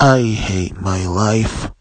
I hate my life.